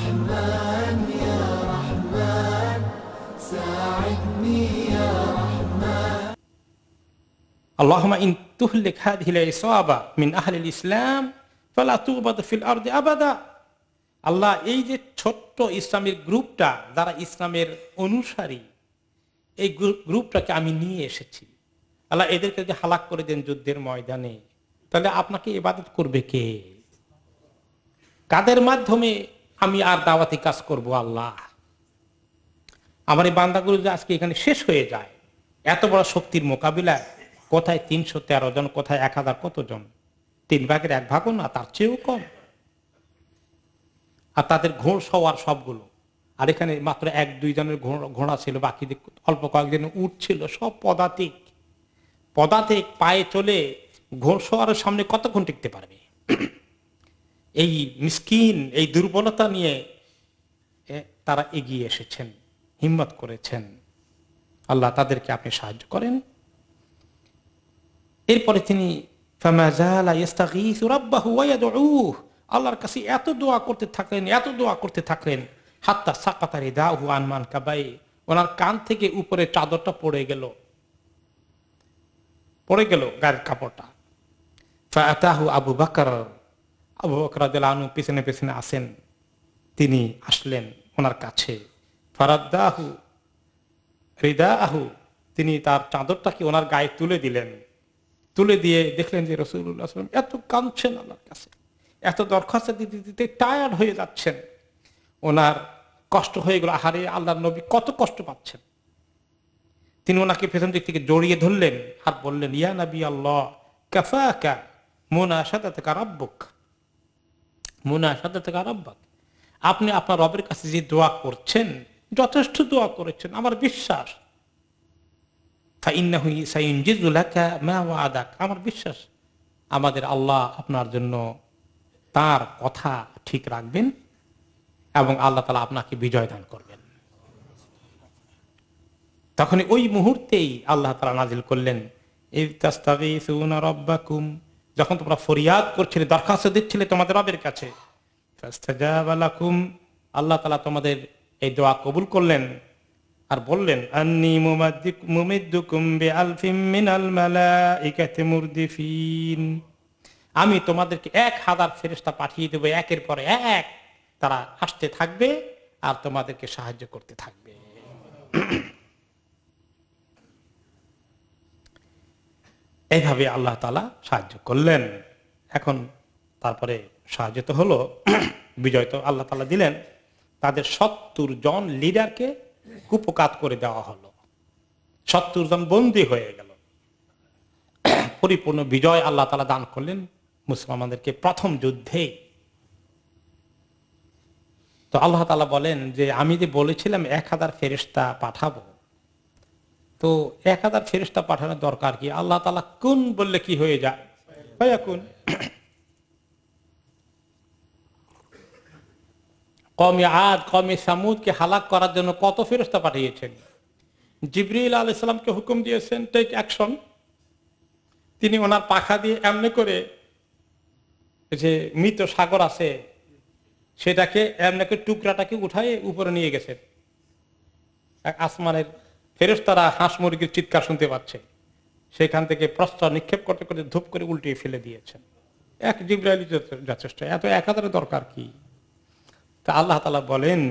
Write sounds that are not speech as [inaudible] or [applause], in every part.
رحمن يا رحمن ساعدني يا رحمن اللهم إن تهلك هذه العصابة من أهل الإسلام فلا توبد في الأرض أبدا আল্লাহ এই যে ছোট্ট ইসলামের গ্রুপটা যারা ইসলামের অনুসারী এই গ্রু- গ্রুপটাকে আমি নিয়ে এসেছি আল্লাহ এদেরকে যদি হালাক করে দেন যুদ্ধের ময়দানে তাহলে আপনাকে ইবাদত করবে কে কাদের মাধ্যমে আমি আর দাওয়াতি কাজ করব, আল্লাহ। আমার এই বান্দাগুলো যে আজকে এখানে শেষ হয়ে যায়, এত বড় শক্তির মোকাবিলায় কোথায় তিনশো তেরো জন, কোথায় এক হাজার কতজন তিন ভাগের এক ভাগও না, তার চেয়েও কম। আর তাদের ঘোড় সওয়ার সবগুলো। আর এখানে মাত্র এক, দুই জনের ঘোড়া- ছিল, বাকি অল্প কয়েকজন উঠছিল সব পদাতিক। পদাতিক পায়ে চলে ঘোড় সওয়ারের সামনে কতক্ষণ টিকতে পারবে? এই মিসকিন, এই দুর্বলতা নিয়ে তারা এগিয়ে এসেছেন, হিম্মত করেছেন। আল্লাহ তাদেরকে আপনি সাহায্য করেন। এরপরে তিনি। আল্লাহর কাছে এত দোয়া করতে থাকলেন, এত দোয়া করতে থাকলেন, হাত্তা সাকাতা রিদাহু আনমান কাবাই। ওনার কান থেকে উপরে চাদরটা পড়ে গেল। পড়ে গেল গায়ের কাপড়টা। আবু বাকর। আবু বকর রাদিয়াল্লাহু আনহু পিছনে পিছনে আসেন। তিনি আসলেন ওনার কাছে। ফারাদ্দা ফারাদ্দাহু হৃদা আহু তিনি তার চাদরটাকে ওনার গায়ে তুলে দিলেন। তুলে দিয়ে দেখলেন যে রসুল্লাহ এত কাঁদছেন আল্লাহর কাছে। এত দরখাস্ত দিতে দিতে টায়ার্ড হয়ে যাচ্ছেন। ওনার কষ্ট হয়ে গেল, আহারে আল্লাহ নবী কত কষ্ট পাচ্ছেন। তিনি ওনাকে পেছন দিক থেকে জড়িয়ে ধরলেন, আর বললেন, ইয়া নবী আল্লাহ, কাফাকা মোনা সাদা থেকে মোনা থেকে রাব্বাক আপনি আপনার রবের কাছে যে দোয়া করছেন, যথেষ্ট দোয়া করেছেন, আমার বিশ্বাস। আমার বিশ্বাস। আমাদের আল্লাহ আপনার জন্য তার কথা ঠিক রাখবেন এবং আল্লাহ তালা আপনাকে বিজয় দান করবেন। তখন ওই মুহূর্তেই আল্লাহ তালা নাজিল করলেন যখন তোমরা ফরিয়াদ করছিলে, দরখাস্ত দিচ্ছিলে তোমাদের রবের কাছে আল্লাহ তালা তোমাদের এই দোয়া কবুল করলেন আর বললেন আমি তোমাদেরকে এক হাজার ফেরেশতা পাঠিয়ে দেবো, একের পর এক তারা আসতে থাকবে আর তোমাদেরকে সাহায্য করতে থাকবে। এইভাবে আল্লাহ তালা সাহায্য করলেন। এখন তারপরে সাহায্য তো হলো, [clears throat] বিজয় তো আল্লাহ তালা দিলেন। তাদের সত্তর জন লিডারকে কুপকাত করে দেওয়া হলো। সত্তর জন বন্দী হয়ে গেল। [clears throat] পরিপূর্ণ বিজয় আল্লাহ তালা দান করলেন মুসলমানদেরকে প্রথম যুদ্ধে। তো আল্লাহ তালা বলেন যে, আমি যে বলেছিলাম এক হাজার ফেরিস্তা পাঠাবো তো এক হাজার ফেরিস্তা পাঠানোর দরকার কি? আল্লাহ তালা কোন বললে কি হয়ে যায়? কোন? কমে আদ কমে সামুদকে হালাক করার জন্য কত ফেরস্তা পাঠিয়েছেন? জিবরিল আল ইসলামকে হুকুম দিয়েছেন, টেক অ্যাকশন। তিনি ওনার পাখা দিয়ে এমনি করে যে মৃত সাগর আছে, সেটাকে এমনি করে টুকরাটাকে উঠায় উপরে নিয়ে গেছেন। আসমানের ফেরেস্তারা হাঁস মুরগির চিৎকার শুনতে পাচ্ছে। সেখান থেকে প্রস্তর নিক্ষেপ করতে করতে ধূপ করে উল্টিয়ে ফেলে দিয়েছেন। এক জিব্রাইল যথেষ্ট, এত এক হাজারের দরকার কি? তা আল্লাহ তালা বলেন।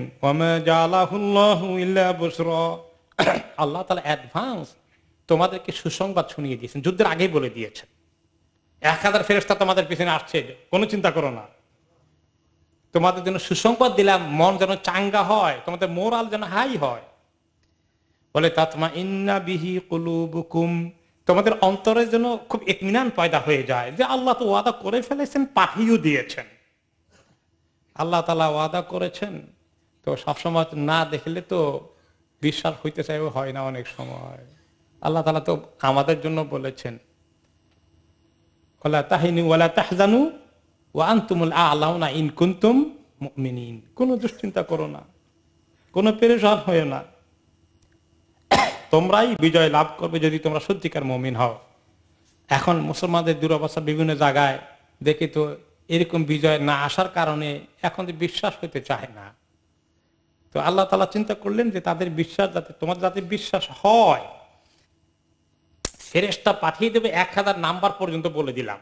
আল্লাহ তালা অ্যাডভান্স তোমাদেরকে সুসংবাদ শুনিয়ে দিয়েছেন, যুদ্ধের আগেই বলে দিয়েছেন। এক হাজার ফেরেস্তা তোমাদের পিছনে আসছে, কোনো চিন্তা করো না। তোমাদের জন্য সুসংবাদ দিলাম, মন যেন চাঙ্গা হয়, তোমাদের মোরাল যেন হাই হয়। বলে তাতমা ইন্না বিহি কুলুবুকুম। তোমাদের অন্তরের জন্য খুব ইতমিনান পয়দা হয়ে যায় যে আল্লাহ তো ওয়াদা করে ফেলেছেন পাঠিয়েও দিয়েছেন। আল্লাহ তালা ওয়াদা করেছেন। তো সবসময় না দেখলে তো বিশ্বাস হইতে চাইও হয় না অনেক সময়। আল্লাহ তালা তো আমাদের জন্য বলেছেন ওলা তাহিনী ওলা তাহজানু ও আন্তুমুল আলাউনা ইন কুন্তুম মুমিনিন। কোনো দুশ্চিন্তা করো না, কোনো পেরেশান হয়ে না। তোমরাই বিজয় লাভ করবে যদি তোমরা সত্যিকার মমিন হও। এখন মুসলমানদের দুরবস্থা বিভিন্ন জায়গায় দেখি তো এরকম বিজয় না আসার কারণে এখন বিশ্বাস হতে চায় না। তো আল্লাহ তালা চিন্তা করলেন যে তাদের বিশ্বাস যাতে তোমার যাতে বিশ্বাস হয় ফেরেস্তা পাঠিয়ে দেবে এক হাজার নাম্বার পর্যন্ত বলে দিলাম।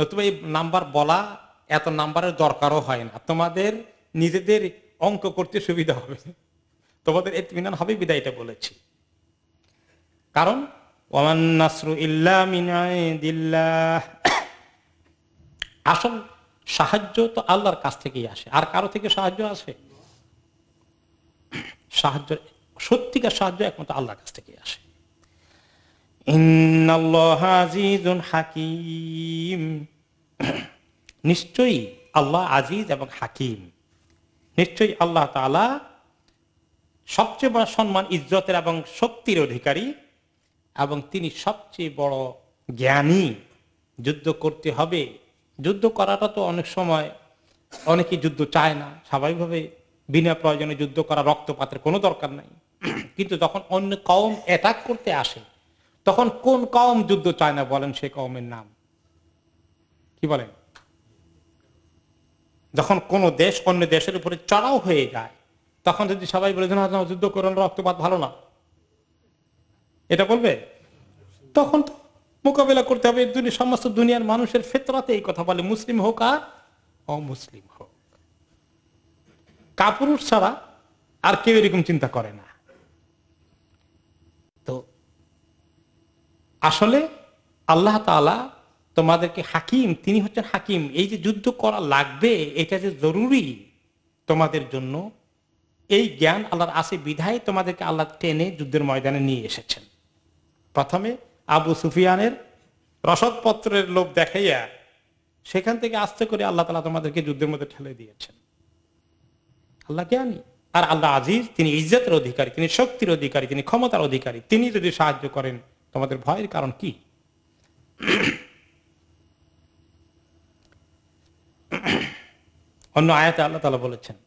নতুবা এই নাম্বার বলা এত নাম্বারের দরকারও হয় না। তোমাদের নিজেদের অঙ্ক করতে সুবিধা হবে। তোমাদের এতমিনান হবে বিদায় এটা বলেছি। কারণ আসল সাহায্য তো আল্লাহর কাছ থেকেই আসে। আর কারও থেকে সাহায্য আসে সাহায্য, সত্যিকার সাহায্য একমাত্র আল্লাহর কাছ থেকেই আসে। হাকিম। নিশ্চয়ই আল্লাহ আজিজ এবং হাকিম। নিশ্চয়ই আল্লাহ তাআলা সবচেয়ে বড় সম্মান, ইজ্জতের এবং শক্তির অধিকারী। এবং তিনি সবচেয়ে বড় জ্ঞানী। যুদ্ধ করতে হবে। যুদ্ধ করাটা তো অনেক সময় অনেকে যুদ্ধ চায় না। স্বাভাবিকভাবে বিনা প্রয়োজনে যুদ্ধ করা রক্তপাতের কোনো দরকার নাই। কিন্তু যখন অন্য কম অ্যাটাক করতে আসে, তখন কোন কম যুদ্ধ চায় না বলেন সে কমের নাম? কি বলেন? যখন কোন দেশ অন্য দেশের উপরে চড়াও হয়ে যায়, তখন যদি সবাই বলে যুদ্ধ করেন, রক্তপাত ভালো না। এটা বলবে? তখন তো মোকাবেলা করতে হবে। সমস্ত দুনিয়ার মানুষের ফেতরাতে এই কথা বলে। মুসলিম হোক আর অমুসলিম হোক। কাপুরুষ ছাড়া আর কেউ এরকম চিন্তা করে না। তো আসলে আল্লাহ তাআলা তোমাদেরকে হাকিম, তিনি হচ্ছেন হাকিম। এই যে যুদ্ধ করা লাগবে, এটা যে জরুরি তোমাদের জন্য, এই জ্ঞান আল্লাহর আসে বিধায় তোমাদেরকে আল্লাহ টেনে যুদ্ধের ময়দানে নিয়ে এসেছেন। প্রথমে আবু সুফিয়ানের রসদপত্রের লোভ দেখাইয়া সেখান থেকে আস্তে করে আল্লাহ তালা তোমাদেরকে যুদ্ধের মধ্যে ঠেলে দিয়েছেন আল্লাহ জ্ঞানী আর আল্লাহ আজিজ তিনি ইজ্জতের অধিকারী তিনি শক্তির অধিকারী তিনি ক্ষমতার অধিকারী তিনি যদি সাহায্য করেন তোমাদের ভয়ের কারণ কি অন্য আয়াতে আল্লাহ তালা বলেছেন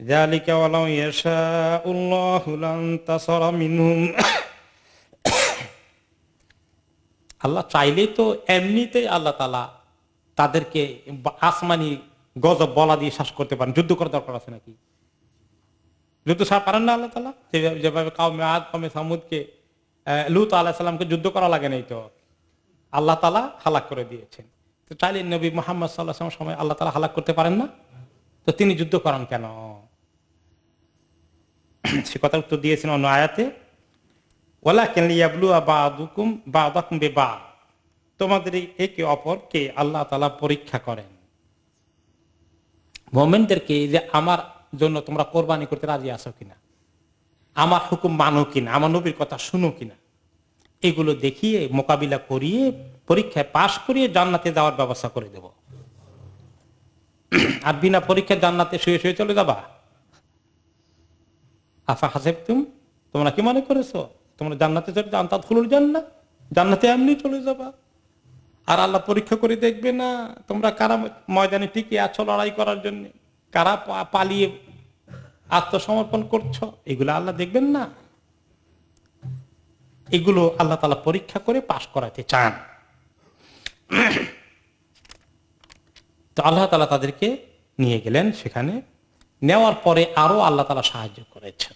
ذلك ولو يشاء الله لانتصر منهم আল্লাহ চাইলেই তো এমনিতেই আল্লাহ তালা তাদেরকে আসমানি গজব বলা দিয়ে শ্বাস করতে পারেন। যুদ্ধ করার দরকার আছে নাকি? যুদ্ধ ছাড়া পারেন না আল্লাহ তালা যেভাবে কাউমে আদ কাউমে সামুদকে লুত আল্লাহ সাল্লামকে যুদ্ধ করা লাগে নাই তো? আল্লাহ তালা হালাক করে দিয়েছেন। তো চাইলে নবী মোহাম্মদ সাল্লাহ সময় আল্লাহ তালা হালাক করতে পারেন না? তো তিনি যুদ্ধ করান কেন? সে কথা উত্তর দিয়েছেন অন্য আয়াতে। ওলা কেন ইয়াবলু বাদুকুম, বাদাকুম বে বা তোমাদের একে অপরকে আল্লাহ তালা পরীক্ষা করেন। মোমেনদেরকে যে আমার জন্য তোমরা কোরবানি করতে রাজি আছো কিনা? আমার হুকুম মানো কিনা? আমার নবীর কথা শুনো কিনা? এগুলো দেখিয়ে, মোকাবিলা করিয়ে, পরীক্ষায় পাশ করিয়ে জান্নাতে যাওয়ার ব্যবস্থা করে দেব। আর বিনা পরীক্ষায় জান্নাতে শুয়ে শুয়ে চলে যাবা? আফা হাসেব তুম তোমরা কি মনে করেছ? তোমরা জান্নাতে চলে জান্নাত খুলুল জান্নাত। জান্নাতে এমনি চলে যাবা। আর আল্লাহ পরীক্ষা করে দেখবে না, তোমরা কারা ময়দানে টিকে আছো লড়াই করার জন্য? কারা পালিয়ে আত্মসমর্পণ করছ? এগুলো আল্লাহ দেখবেন না। এগুলো আল্লাহ তালা পরীক্ষা করে পাশ করাতে চান। তো আল্লাহ তালা তাদেরকে নিয়ে গেলেন সেখানে। নেওয়ার পরে আরও আল্লাহ তালা সাহায্য করেছেন।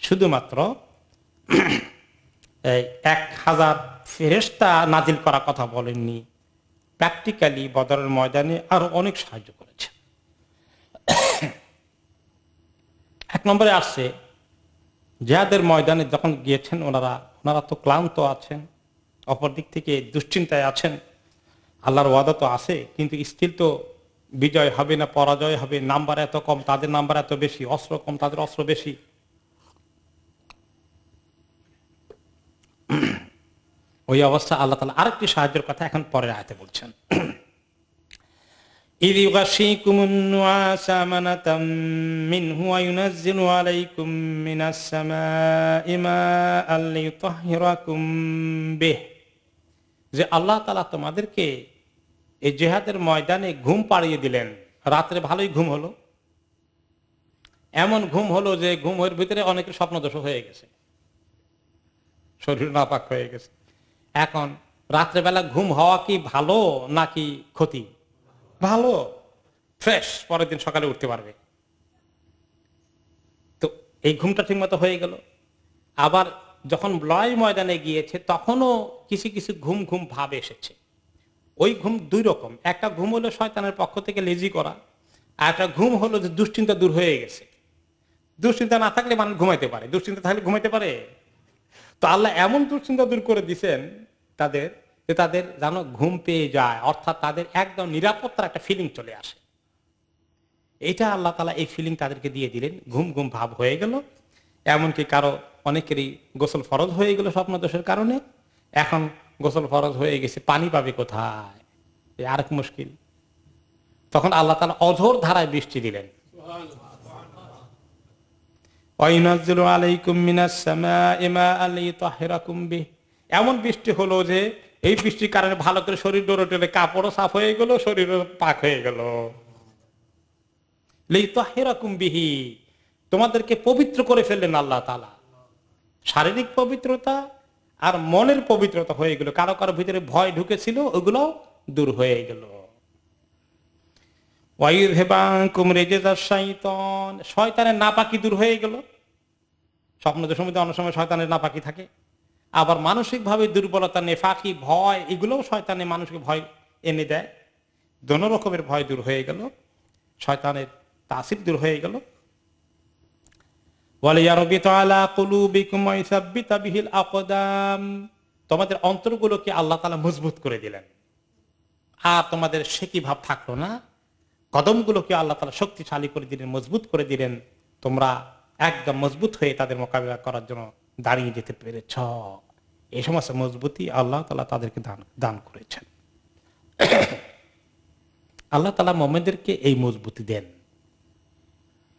শুধুমাত্র এক হাজার ফেরেস্তা নাজিল করা কথা বলেননি। প্র্যাকটিক্যালি বদরের ময়দানে আরও অনেক সাহায্য করেছে। এক নম্বরে আসছে যাদের ময়দানে যখন গিয়েছেন ওনারা ওনারা তো ক্লান্ত আছেন, অপর দিক থেকে দুশ্চিন্তায় আছেন, আল্লাহর ওয়াদা তো আছে, কিন্তু স্টিল তো বিজয় হবে না, পরাজয় হবে, নাম্বার এত কম, তাদের নাম্বার এত বেশি, অস্ত্র কম, তাদের অস্ত্র বেশি। ওই অবস্থা আল্লাহ তালা আরেকটি সাহায্যের কথা এখন পরের আয়তে বলছেন [clears throat] إذ يغشيكم النعاس أمنة منه وينزل عليكم من السماء ماء ليطهركم به যে আল্লাহ তালা তোমাদেরকে এই জেহাদের ময়দানে ঘুম পাড়িয়ে দিলেন রাত্রে ভালোই ঘুম হলো এমন ঘুম হলো যে ঘুমের ভিতরে অনেকের স্বপ্নদোষ হয়ে গেছে শরীর নাপাক হয়ে গেছে এখন রাত্রেবেলা ঘুম হওয়া কি ভালো নাকি ক্ষতি? ভালো। ফ্রেশ, পরের দিন সকালে উঠতে পারবে। তো এই ঘুমটা ঠিক মতো হয়ে গেল। আবার যখন লড়াই ময়দানে গিয়েছে, তখনও কিছু কিছু ঘুম ঘুম ভাব এসেছে। ওই ঘুম দুই রকম। একটা ঘুম হলো শয়তানের পক্ষ থেকে লেজি করা, আর একটা ঘুম হলো যে দুশ্চিন্তা দূর হয়ে গেছে। দুশ্চিন্তা না থাকলে মানুষ ঘুমাইতে পারে। দুশ্চিন্তা থাকলে ঘুমাইতে পারে? তো আল্লাহ এমন দুশ্চিন্তা দূর করে দিছেন তাদের যে তাদের যেন ঘুম পেয়ে যায়, অর্থাৎ তাদের একদম নিরাপত্তার একটা ফিলিং চলে আসে। এটা আল্লাহ তালা এই ফিলিং তাদেরকে দিয়ে দিলেন। ঘুম ঘুম ভাব হয়ে গেল। এমনকি কারও অনেকেরই গোসল ফরজ হয়ে গেল স্বপ্ন দোষের কারণে। এখন গোসল ফরজ হয়ে গেছে, পানি পাবে কোথায়? আরেক মুশকিল। তখন আল্লাহ তালা অঝোর ধারায় বৃষ্টি দিলেন। আলাইকুম মিনাস। এমন বৃষ্টি হলো যে এই বৃষ্টির কারণে ভালো করে শরীর ডোরে টোরে কাপড়ও সাফ হয়ে গেল, শরীরও পাক হয়ে গেল। বিহি। তোমাদেরকে পবিত্র করে ফেললেন আল্লাহ তাআলা। শারীরিক পবিত্রতা আর মনের পবিত্রতা হয়ে গেল, কারও কারও ভিতরে ভয় ঢুকেছিল, ওগুলো দূর হয়ে গেল। শয়তানের নাপাকি দূর হয়ে গেল। স্বপ্ন সমুদ্রে অনেক সময় শয়তানের নাপাকি থাকে। আবার মানসিকভাবে দুর্বলতা, নেফাকি, ভয়, এগুলোও শয়তানে মানুষকে ভয় এনে দেয়। দোনো রকমের ভয় দূর হয়ে গেল। শয়তানের তাসির দূর হয়ে গেল। তোমাদের অন্তরগুলোকে আল্লাহ তালা মজবুত করে দিলেন। আর তোমাদের সে কি ভাব থাকল না? কদমগুলোকে আল্লাহ তালা শক্তিশালী করে দিলেন, মজবুত করে দিলেন। তোমরা একদম মজবুত হয়ে তাদের মোকাবিলা করার জন্য দাঁড়িয়ে যেতে পেরেছ। এই সমস্ত মজবুতি আল্লাহ তালা তাদেরকে দান দান করেছেন। আল্লাহ তালা মোমেনদেরকে এই মজবুতি দেন।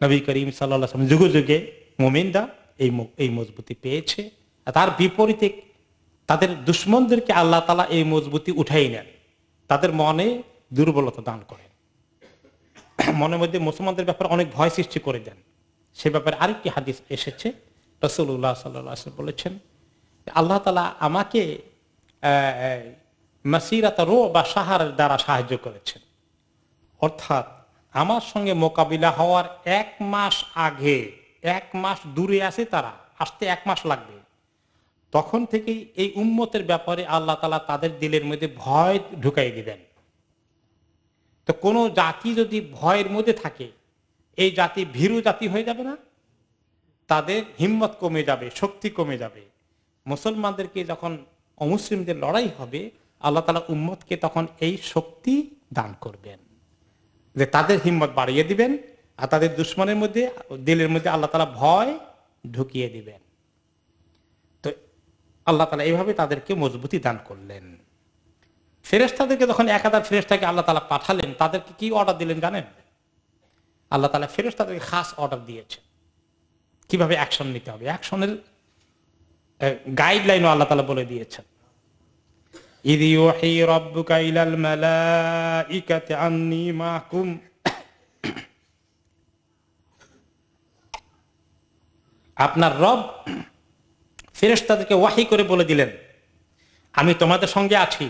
নবী করিম সাল্লাম যুগে যুগে মোমেনরা এই এই মজবুতি পেয়েছে। তার বিপরীতে তাদের দুশ্মনদেরকে আল্লাহ তালা এই মজবুতি উঠাই নেন। তাদের মনে দুর্বলতা দান করেন। মনের মধ্যে মুসলমানদের ব্যাপারে অনেক ভয় সৃষ্টি করে দেন। সে ব্যাপারে আরেকটি হাদিস এসেছে। রসুল্লাহ সাল্লাম বলেছেন, আল্লাহ তালা আমাকে মাসিরাত রো বা সাহারের দ্বারা সাহায্য করেছেন। অর্থাৎ আমার সঙ্গে মোকাবিলা হওয়ার এক মাস আগে, এক মাস দূরে আছে তারা, আসতে এক মাস লাগবে। তখন থেকেই এই উম্মতের ব্যাপারে আল্লাহ তালা তাদের দিলের মধ্যে ভয় ঢুকাই দিবেন তো কোনো জাতি যদি ভয়ের মধ্যে থাকে এই জাতি ভীরু জাতি হয়ে যাবে না? তাদের হিম্মত কমে যাবে, শক্তি কমে যাবে। মুসলমানদেরকে যখন অমুসলিমদের লড়াই হবে, আল্লাহ তালা উম্মতকে তখন এই শক্তি দান করবেন। যে তাদের হিম্মত বাড়িয়ে দিবেন আর তাদের দুশ্মনের মধ্যে, দিলের মধ্যে আল্লাহ তালা ভয় ঢুকিয়ে দিবেন। তো আল্লাহ তালা এইভাবে তাদেরকে মজবুতি দান করলেন। ফেরেস্তাদেরকে যখন একাধার ফেরেস্তাকে আল্লাহ তালা পাঠালেন, তাদেরকে কি অর্ডার দিলেন জানেন? আল্লাহ তালা ফেরেস্তাদেরকে খাস অর্ডার দিয়েছে। কীভাবে অ্যাকশন নিতে হবে? অ্যাকশনের গাইডলাইনও আল্লাহ তালা বলে দিয়েছেন। আপনার রব ফেরেস্তাদেরকে ওয়াহি করে বলে দিলেন, আমি তোমাদের সঙ্গে আছি।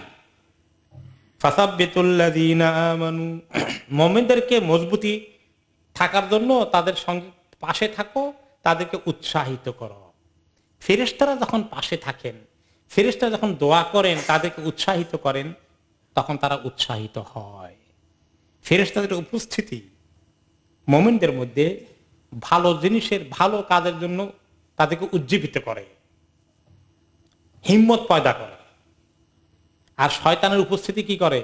মোমেনদেরকে মজবুতি থাকার জন্য তাদের সঙ্গে পাশে থাকো, তাদেরকে উৎসাহিত করো। ফেরেস্তারা যখন পাশে থাকেন ফেরেস্তারা যখন দোয়া করেন, তাদেরকে উৎসাহিত করেন, তখন তারা উৎসাহিত হয়। ফেরেস্তাদের উপস্থিতি মোমেনদের মধ্যে ভালো জিনিসের, ভালো কাজের জন্য তাদেরকে উজ্জীবিত করে, হিম্মত পয়দা করে। আর শয়তানের উপস্থিতি কি করে?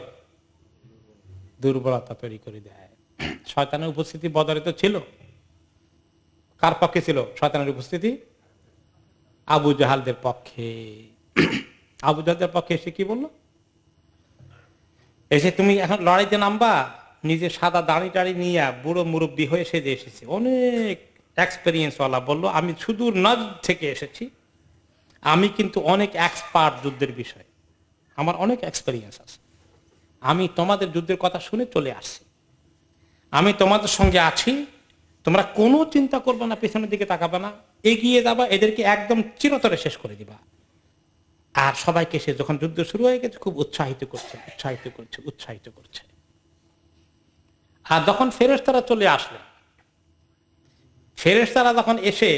দুর্বলতা তৈরি করে দেয়। শয়তানের উপস্থিতি বদলে তো ছিল? কার পক্ষে ছিল? শয়তানের উপস্থিতি? আবু জাহালদের পক্ষে। [clears throat] আবু জাহালদের পক্ষে এসে কি বলল? এসে তুমি এখন লড়াইতে নামবা, নিজে সাদা দাঁড়ি টাড়ি নিয়ে বুড়ো মুরব্বী হয়ে সেজে এসেছে। অনেক এক্সপেরিয়েন্স ওয়ালা বলল, আমি শুধু নজ থেকে এসেছি। আমি কিন্তু অনেক এক্সপার্ট যুদ্ধের বিষয়ে। আমার অনেক এক্সপেরিয়েন্স আছে। আমি তোমাদের যুদ্ধের কথা শুনে চলে আসছি। আমি তোমাদের সঙ্গে আছি, তোমরা কোনো চিন্তা করবে না, পেছনের দিকে তাকাবে না। এগিয়ে যাবা, এদেরকে একদম চিরতরে শেষ করে দিবা। আর সবাইকে সে যখন যুদ্ধ শুরু হয়ে গেছে, খুব উৎসাহিত করছে উৎসাহিত করছে উৎসাহিত করছে। আর যখন ফেরেস তারা চলে আসলেন ফেরেশতারা যখন এসে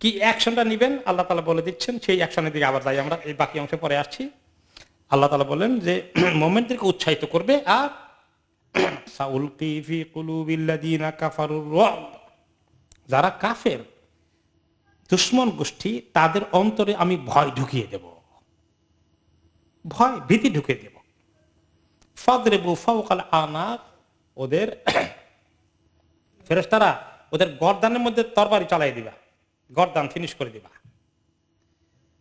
কি অ্যাকশনটা নিবেন, আল্লাহ তালা বলে দিচ্ছেন, সেই অ্যাকশনের দিকে আবার যাই আমরা, এই বাকি অংশে পরে আসছি। আল্লাহ তালা বলেন যে [clears throat] মোমেন্টদেরকে উৎসাহিত করবে আর [clears throat] যারা কাফের, দুশ্মন গোষ্ঠী, তাদের অন্তরে আমি ভয় ঢুকিয়ে দেব। ভয় ভীতি ঢুকিয়ে দেব। ফাদরেবু ফাউকাল আনাক। ওদের [clears throat] ফেরেশতারা ওদের গরদানের মধ্যে তরবারি চালাই দিবা, গরদান ফিনিশ করে দিবা।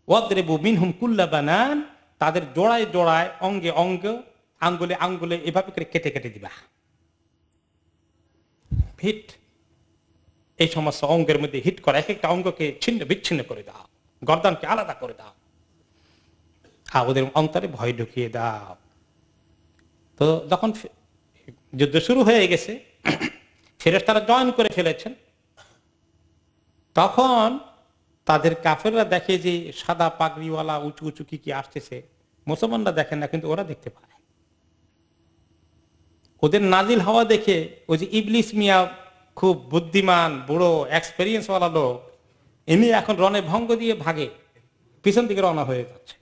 ওয়াদরেবু মিনহুম কুল্লা বানান। তাদের জোড়ায় জোড়ায়, অঙ্গে অঙ্গ আঙ্গুলে আঙ্গুলে এভাবে করে কেটে কেটে দিবা। হিট। এই সমস্ত অঙ্গের মধ্যে হিট করা এক একটা অঙ্গকে ছিন্ন বিচ্ছিন্ন করে দাও। গরদানকে আলাদা করে দাও। আর ওদের অন্তরে ভয় ঢুকিয়ে দাও। তো যখন যুদ্ধ শুরু হয়ে গেছে, ফেরেশতারা জয়েন করে ফেলেছেন। তখন তাদের কাফেররা দেখে যে সাদা পাগড়িওয়ালা উঁচু উঁচু কি কি আসতেছে। মুসলমানরা দেখেন না, কিন্তু ওরা দেখতে পায়। ওদের নাজিল হওয়া দেখে ওই যে ইবলিস মিয়া খুব বুদ্ধিমান, বুড়ো এক্সপেরিয়েন্স ওয়ালা লোক এমনি এখন রনে ভঙ্গ দিয়ে ভাগে, পিছন দিকে রওনা হয়ে যাচ্ছে।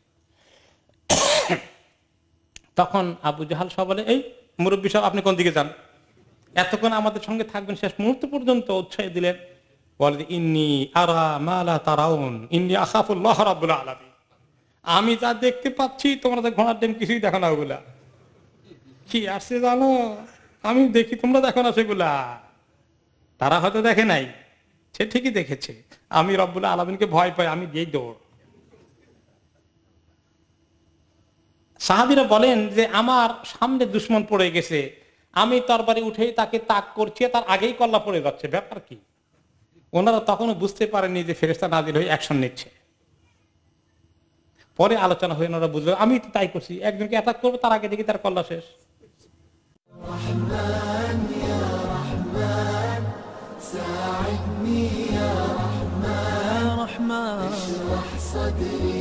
তখন আবু জাহাল সব বলে, এই মুরব্বী সব, আপনি কোন দিকে যান? এতক্ষণ আমাদের সঙ্গে থাকবেন শেষ মুহূর্ত পর্যন্ত উৎসাহ দিলেন, বলে, ইন্নি আরা মালা তারাউন, ইন্নি আসাফুল্লাহ রাব্বুল আলামিন। আমি যা দেখতে পাচ্ছি তোমরা ঘোড়ার ডিম কিছুই দেখো না ওগুলা। কি আসছে জানো? আমি দেখি তোমরা দেখো না সেগুলা। তারা হয়তো দেখে নাই। সে ঠিকই দেখেছে। আমি রব্বুল্লাহ আলমিনকে ভয় পাই, আমি দিয়েই দৌড়। সাহাবিরা বলেন যে, আমার সামনে দুশ্মন পড়ে গেছে। আমি তরবারি উঠেই তাকে তাক করছি, তার আগেই কল্লা পড়ে যাচ্ছে। ব্যাপার কি? ওনারা তখনও বুঝতে পারেনি যে ফেরেস্তা নাজির হয়ে অ্যাকশন নিচ্ছে। পরে আলোচনা হয়ে ওনারা বুঝলো, আমি তো তাই করছি। একজনকে অ্যাটাক করব, তার আগে দেখি তার কল্লা শেষ। رحمن يا رحمن ساعدني يا رحمن. يا رحمن. اشرح صدري